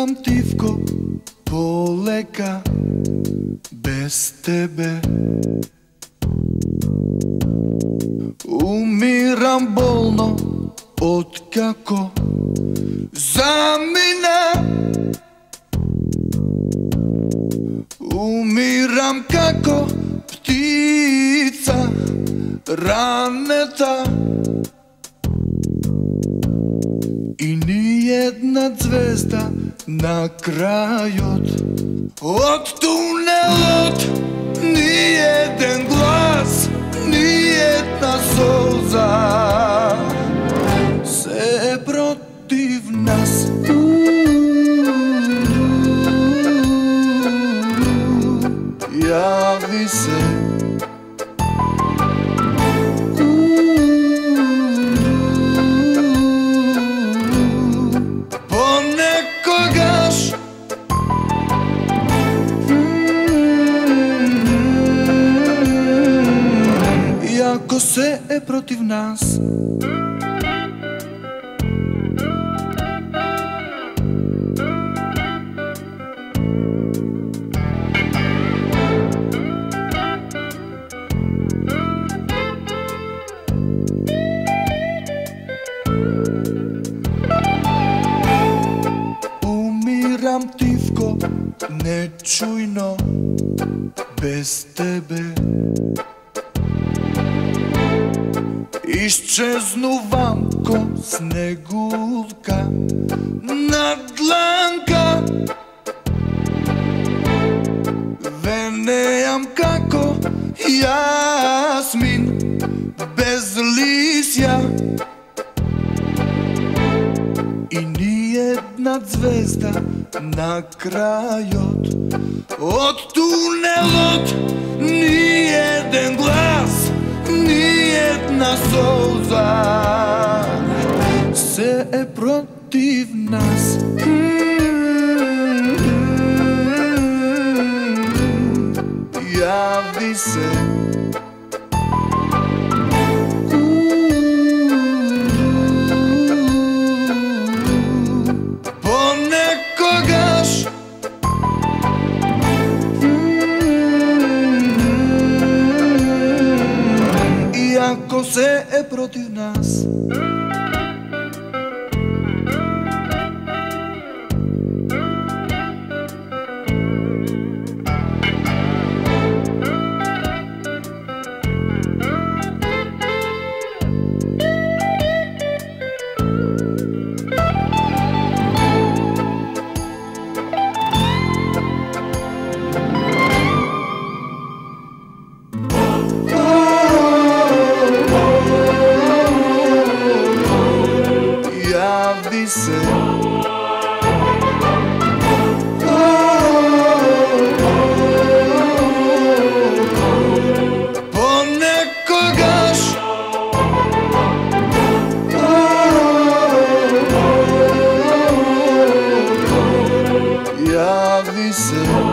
Умирам тивко полека без тебе. Умирам болно од како замина. Умирам како птица ранета. И ни една звезда на краю. От тунелот ни один глаз. se e protiv nas. Umiram tivko, nečujno, bez tebe. Исчезнувам ко снегулка на дланка Венеам како јасмин без лисја И ни една звезда на крајот Од тунелот ни еден глас Ни една сон. nas. Javi se. Ponekogaš Iako se e protiv nas. love, is. said.